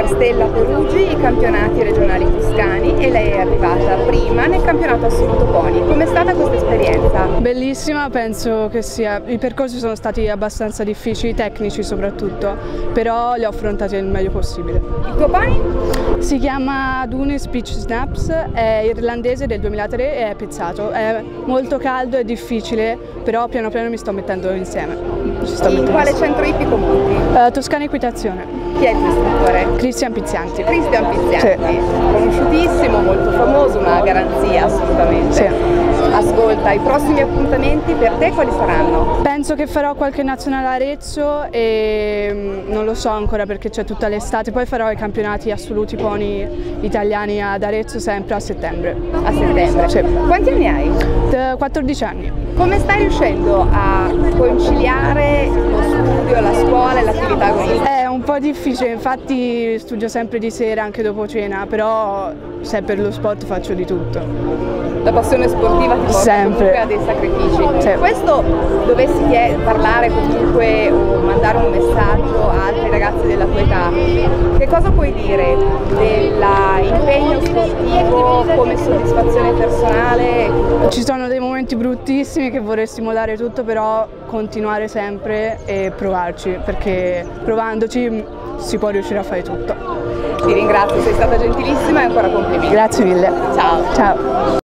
Verstella Perugi i campionati regionali toscani e lei è arrivata prima nel campionato assoluto pony. Com'è stata questa esperienza? Bellissima, penso che sia. I percorsi sono stati abbastanza difficili, tecnici soprattutto, però li ho affrontati il meglio possibile. Il tuo pony? Si chiama Dune Speech Snaps, è irlandese del 2003 e è pezzato. È molto caldo e difficile, però piano piano mi sto mettendo insieme. Sto In quale centro ippico monti? Uh, Toscana Equitazione. Chi è il tuo istruttore? Cristian Pizzianti. Cristian Pizzianti, sì. Conosciutissimo, molto famoso, una garanzia assolutamente. Sì. Ascolta, i prossimi appuntamenti per te quali saranno? Penso che farò qualche nazionale a Arezzo e mm, non lo so ancora perché c'è tutta l'estate, poi farò i campionati assoluti pony italiani ad Arezzo sempre a settembre. A settembre? Sì. Quanti anni hai? 14 anni. Come stai riuscendo a conciliare po' difficile, infatti studio sempre di sera anche dopo cena, però se è per lo sport faccio di tutto la passione sportiva ti porta Sempre. comunque a dei sacrifici. Sì. Questo dovessi parlare comunque o mandare un messaggio a altri ragazzi della tua età, che cosa puoi dire dell'impegno sportivo come soddisfazione personale? Ci sono dei momenti bruttissimi che vorrei stimolare tutto, però continuare sempre e provarci, perché provandoci si può riuscire a fare tutto. Ti ringrazio, sei stata gentilissima e ancora complimenti. Grazie mille. Ciao. Ciao.